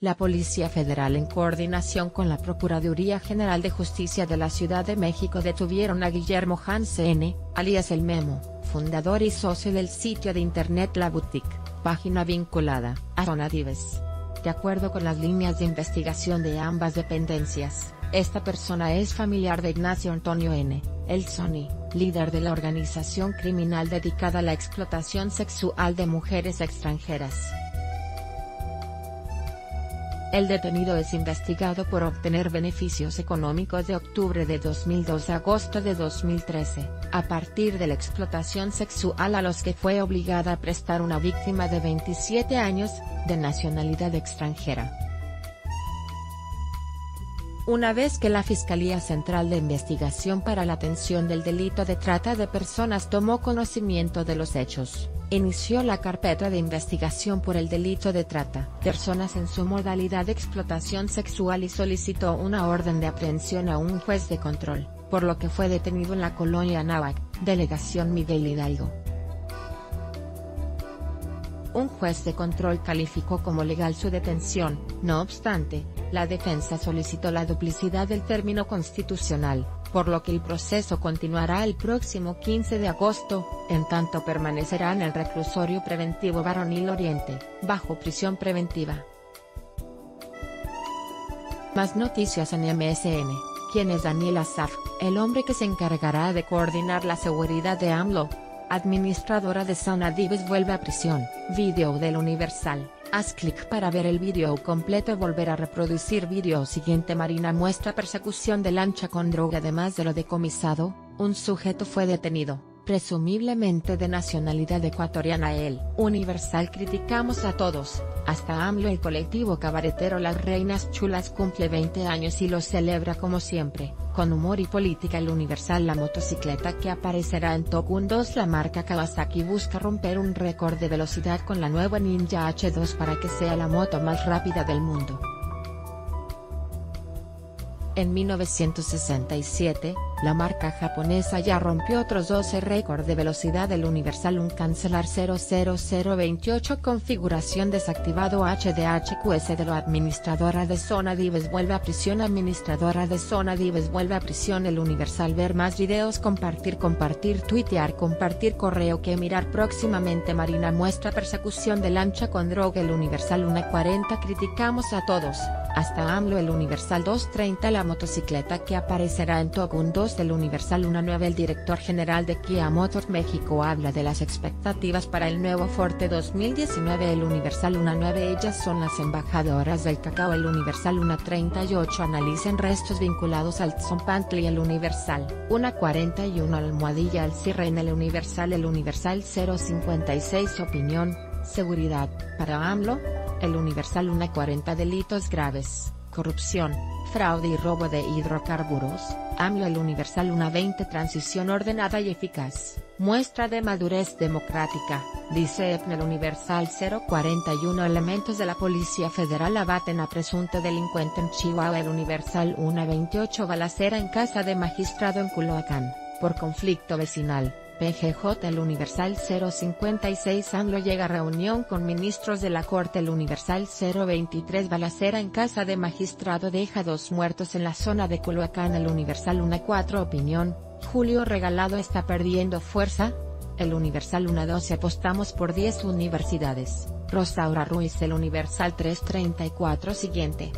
La Policía Federal en coordinación con la Procuraduría General de Justicia de la Ciudad de México detuvieron a Guillermo Hansen, alias El Memo, fundador y socio del sitio de internet La Boutique, página vinculada a Zona Dives. De acuerdo con las líneas de investigación de ambas dependencias, esta persona es familiar de Ignacio Antonio N., el Sony, líder de la organización criminal dedicada a la explotación sexual de mujeres extranjeras. El detenido es investigado por obtener beneficios económicos de octubre de 2002 a agosto de 2013, a partir de la explotación sexual a los que fue obligada a prestar una víctima de 27 años, de nacionalidad extranjera. Una vez que la Fiscalía Central de Investigación para la Atención del Delito de Trata de Personas tomó conocimiento de los hechos, inició la carpeta de investigación por el delito de trata personas en su modalidad de explotación sexual y solicitó una orden de aprehensión a un juez de control, por lo que fue detenido en la colonia Náhuac, delegación Miguel Hidalgo. Un juez de control calificó como legal su detención, no obstante, la defensa solicitó la duplicidad del término constitucional, por lo que el proceso continuará el próximo 15 de agosto, en tanto permanecerá en el reclusorio preventivo Varonil Oriente, bajo prisión preventiva. Más noticias en MSN, ¿quién es Daniel Azaf, el hombre que se encargará de coordinar la seguridad de AMLO? Administradora de Zona Dives vuelve a prisión, video del Universal. Haz clic para ver el vídeo completo volver a reproducir vídeo siguiente. Marina muestra persecución de lancha con droga. Además de lo decomisado, un sujeto fue detenido presumiblemente de nacionalidad ecuatoriana el Universal criticamos a todos, hasta AMLO el colectivo cabaretero Las Reinas Chulas cumple 20 años y lo celebra como siempre, con humor y política el Universal la motocicleta que aparecerá en Top 2 la marca Kawasaki busca romper un récord de velocidad con la nueva Ninja H2 para que sea la moto más rápida del mundo. En 1967, la marca japonesa ya rompió otros 12 récords de velocidad del Universal un cancelar 00028 configuración desactivado HDHQS de lo administradora de zona Dives vuelve a prisión administradora de zona Dives vuelve a prisión el Universal ver más videos compartir compartir tuitear compartir correo que mirar próximamente Marina muestra persecución de lancha con droga el Universal 140 criticamos a todos, hasta AMLO el Universal 230 la motocicleta que aparecerá en Top 2 del Universal una nueva El director general de Kia Motors México habla de las expectativas para el nuevo Forte 2019 El Universal una 9 ellas son las embajadoras del cacao El Universal una 38 analicen restos vinculados al Tzompantli El Universal, una 41 almohadilla al cierre en El Universal El Universal 056 opinión, seguridad, para AMLO, El Universal una 40 delitos graves corrupción, fraude y robo de hidrocarburos, AMLO el Universal una 20 transición ordenada y eficaz, muestra de madurez democrática, dice EPNEL Universal 041 elementos de la Policía Federal abaten a presunto delincuente en Chihuahua. El Universal una 28 balacera en casa de magistrado en Culoacán, por conflicto vecinal. PGJ El Universal 056 Anglo llega a reunión con ministros de la Corte El Universal 023 Balacera en casa de magistrado deja dos muertos en la zona de Culhuacán El Universal 14 Opinión, Julio Regalado está perdiendo fuerza, El Universal 12 apostamos por 10 universidades, Rosaura Ruiz El Universal 334 Siguiente,